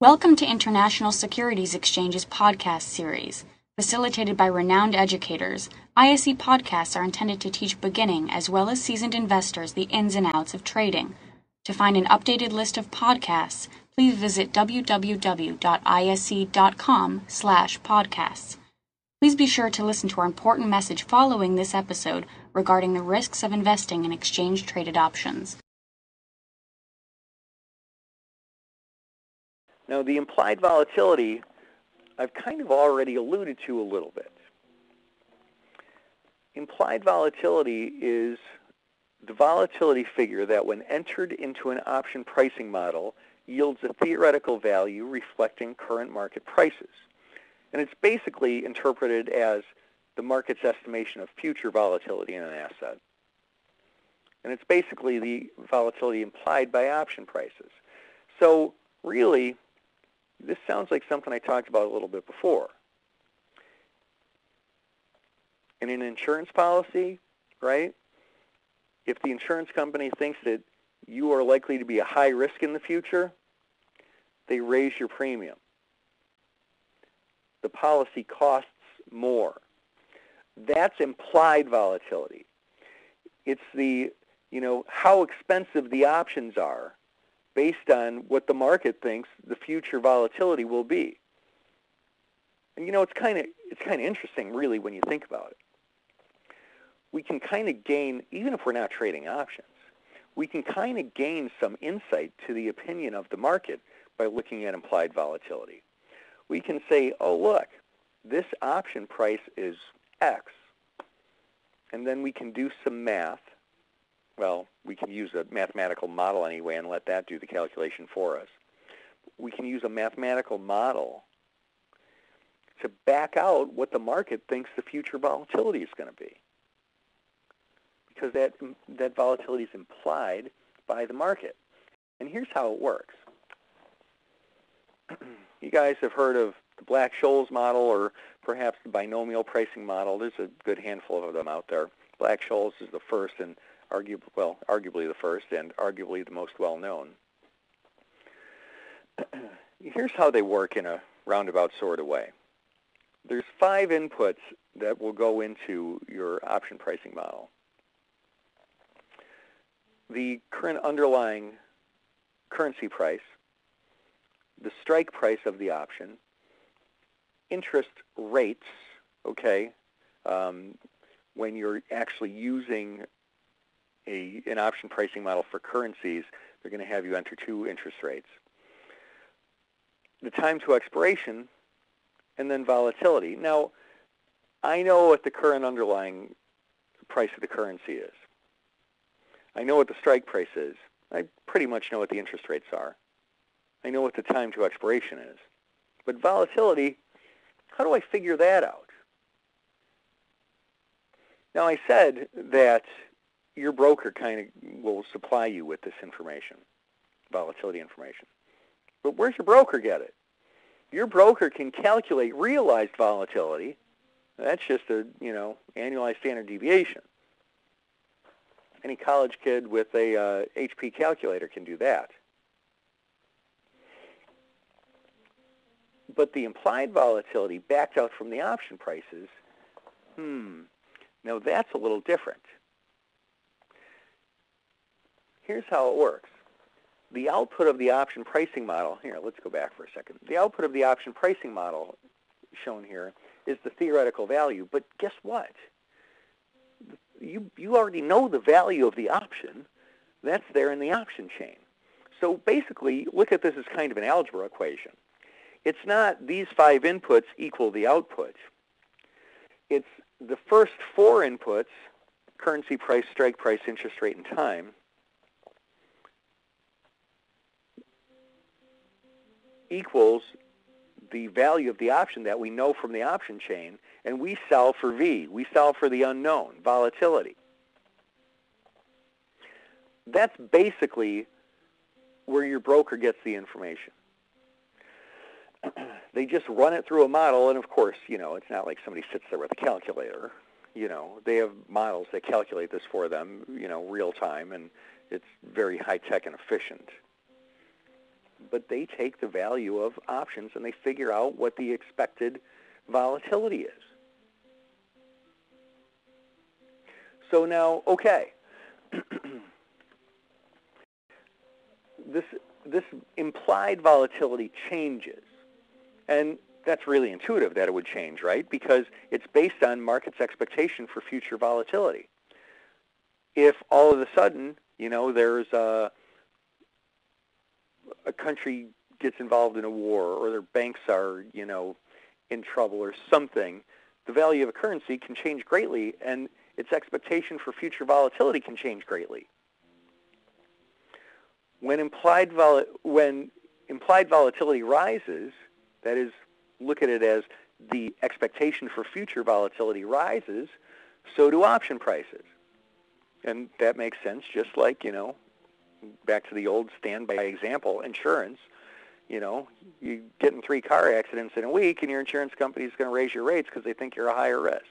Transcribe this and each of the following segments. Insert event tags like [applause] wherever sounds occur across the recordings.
Welcome to International Securities Exchange's podcast series. Facilitated by renowned educators, ISE podcasts are intended to teach beginning as well as seasoned investors the ins and outs of trading. To find an updated list of podcasts, please visit www.ise.com/podcasts. Please be sure to listen to our important message following this episode regarding the risks of investing in exchange traded options. Now, the implied volatility, I've kind of already alluded to a little bit. Implied volatility is the volatility figure that when entered into an option pricing model yields a theoretical value reflecting current market prices. And it's basically interpreted as the market's estimation of future volatility in an asset. And it's basically the volatility implied by option prices. So really, this sounds like something I talked about a little bit before. In an insurance policy, right, if the insurance company thinks that you are likely to be a high risk in the future, they raise your premium. The policy costs more. That's implied volatility. It's the, you know, how expensive the options are based on what the market thinks the future volatility will be. And you know, it's kind of it's kind of interesting really when you think about it. We can kind of gain even if we're not trading options. We can kind of gain some insight to the opinion of the market by looking at implied volatility. We can say, "Oh, look, this option price is X." And then we can do some math well, we can use a mathematical model anyway and let that do the calculation for us. We can use a mathematical model to back out what the market thinks the future volatility is going to be. Because that, that volatility is implied by the market. And here's how it works. [clears throat] you guys have heard of the Black-Scholes model or perhaps the binomial pricing model. There's a good handful of them out there. Black-Scholes is the first, and arguably, well, arguably the first and arguably the most well-known. [clears throat] Here's how they work in a roundabout sort of way. There's five inputs that will go into your option pricing model. The current underlying currency price, the strike price of the option, interest rates, okay, um, when you're actually using a, an option pricing model for currencies, they're going to have you enter two interest rates. The time to expiration, and then volatility. Now, I know what the current underlying price of the currency is. I know what the strike price is. I pretty much know what the interest rates are. I know what the time to expiration is. But volatility, how do I figure that out? Now, I said that your broker kind of will supply you with this information, volatility information. But where's your broker get it? Your broker can calculate realized volatility. That's just a, you know, annualized standard deviation. Any college kid with a uh, HP calculator can do that. But the implied volatility backed out from the option prices, hmm, now that's a little different. Here's how it works. The output of the option pricing model, here, let's go back for a second. The output of the option pricing model shown here is the theoretical value, but guess what? You, you already know the value of the option. That's there in the option chain. So basically, look at this as kind of an algebra equation. It's not these five inputs equal the output. It's the first four inputs, currency price, strike price, interest rate, and time, equals the value of the option that we know from the option chain, and we solve for V. We solve for the unknown, volatility. That's basically where your broker gets the information. [clears throat] they just run it through a model, and of course, you know, it's not like somebody sits there with a calculator. You know, they have models that calculate this for them, you know, real time, and it's very high-tech and efficient. But they take the value of options and they figure out what the expected volatility is. So now, okay, [clears throat] this this implied volatility changes, and that's really intuitive that it would change, right? Because it's based on market's expectation for future volatility. If all of a sudden, you know, there's a a country gets involved in a war or their banks are, you know, in trouble or something, the value of a currency can change greatly and its expectation for future volatility can change greatly. When implied, vol- when implied volatility rises, that is, look at it as the expectation for future volatility rises, so do option prices. And that makes sense, just like, you know, back to the old standby example, insurance. You know, you get in three car accidents in a week, and your insurance company is going to raise your rates because they think you're a higher risk.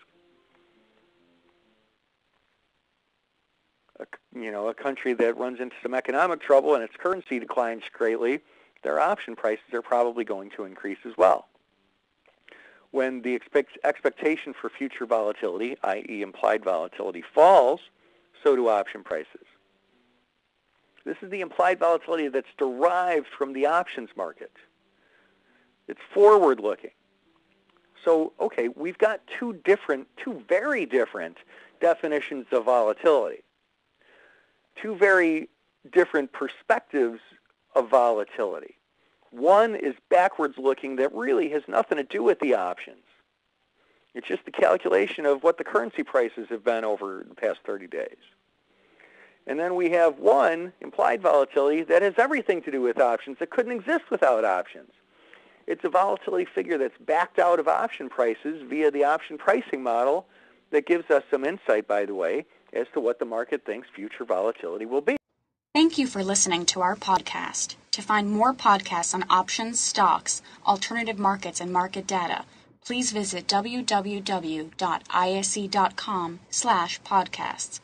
A, you know, a country that runs into some economic trouble and its currency declines greatly, their option prices are probably going to increase as well. When the expect, expectation for future volatility, i.e. implied volatility, falls, so do option prices. This is the implied volatility that's derived from the options market. It's forward-looking. So, okay, we've got two different, two very different definitions of volatility. Two very different perspectives of volatility. One is backwards looking that really has nothing to do with the options. It's just the calculation of what the currency prices have been over the past 30 days. And then we have one, implied volatility, that has everything to do with options that couldn't exist without options. It's a volatility figure that's backed out of option prices via the option pricing model that gives us some insight, by the way, as to what the market thinks future volatility will be. Thank you for listening to our podcast. To find more podcasts on options, stocks, alternative markets, and market data, please visit www.ise.com slash podcasts.